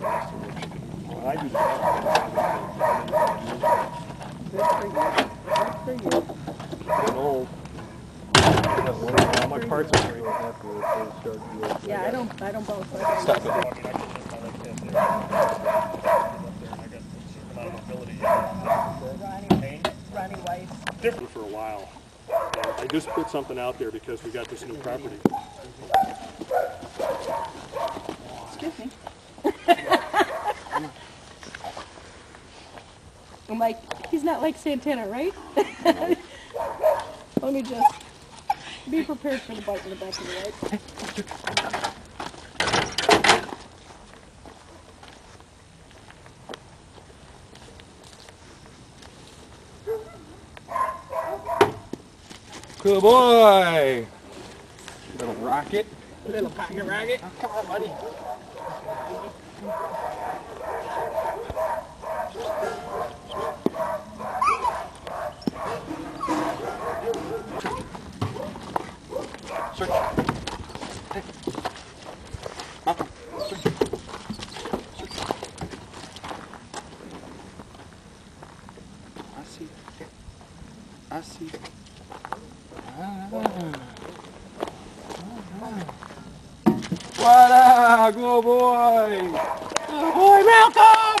I do that. Good for you. Good for you. Getting old. All my parts are breaking. Yeah, I don't, I don't bounce like Stop it. to. I mean, I can lift my left hand there. Up there, and I got a certain amount of ability. Ronnie, Ronnie Weiss. Different for a while. And I just put something out there because we got this new property. Excuse me. I'm like, he's not like Santana, right? Let me just be prepared for the bite in the back of the leg. Good boy. Little rocket. Little pocket rocket. Come on, buddy. Assim. Assim. Ah. Search. Search. I see. I see. What up, good boy? Good boy, Malcolm!